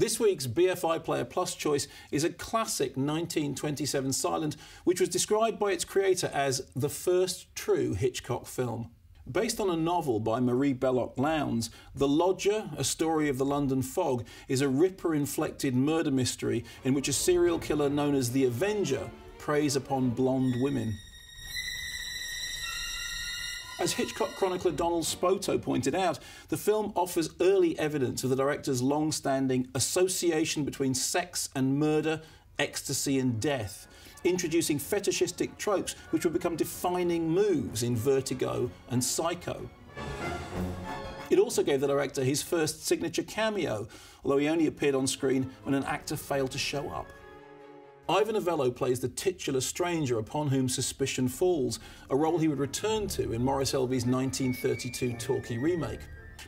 This week's BFI Player Plus choice is a classic 1927 silent, which was described by its creator as the first true Hitchcock film. Based on a novel by Marie Belloc Lowndes, The Lodger, a story of the London fog, is a ripper inflected murder mystery in which a serial killer known as the Avenger preys upon blonde women. As Hitchcock chronicler Donald Spoto pointed out, the film offers early evidence of the director's long standing association between sex and murder, ecstasy and death, introducing fetishistic tropes which would become defining moves in Vertigo and Psycho. It also gave the director his first signature cameo, although he only appeared on screen when an actor failed to show up. Ivor Novello plays the titular stranger upon whom suspicion falls, a role he would return to in Maurice Elvey's 1932 talkie remake.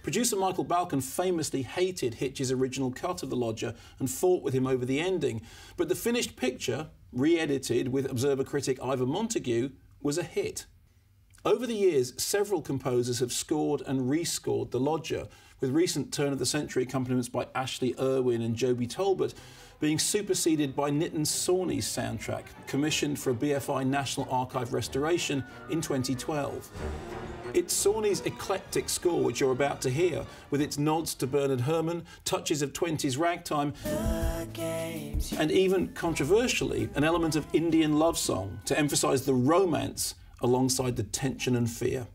Producer Michael Balcon famously hated Hitch's original cut of The Lodger and fought with him over the ending, but the finished picture, re edited with Observer critic Ivor Montagu, was a hit. Over the years, several composers have scored and rescored The Lodger, with recent turn of the century accompaniments by Ashley Irwin and Joby Talbot being superseded by Nitin Sawhney's soundtrack, commissioned for a BFI National Archive restoration in 2012. It's Sawhney's eclectic score which you're about to hear, with its nods to Bernard Herrmann, touches of 20s ragtime, and even controversially, an element of Indian love song to emphasise the romance alongside the tension and fear.